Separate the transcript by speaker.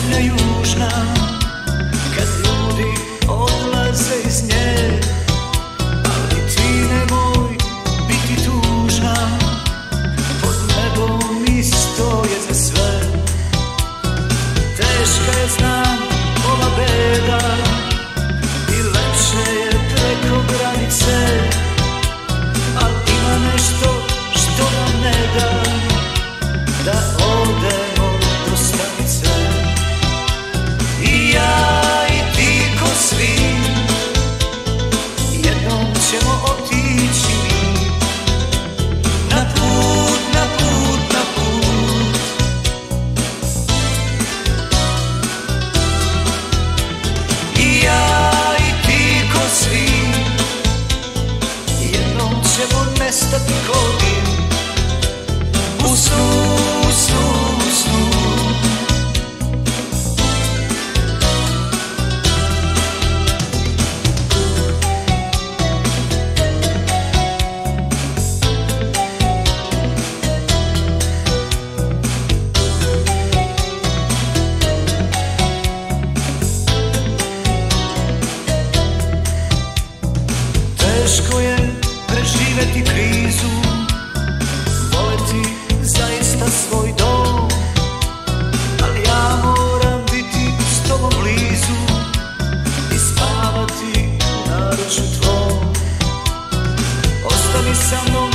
Speaker 1: zemlja južna. Kad ljudi odlaze iz nje Teško je preživeti krizu. Voleti zaista svoj dom Ali ja moram biti s tobom blizu I spavati u naruču tvoj Ostani sa mnom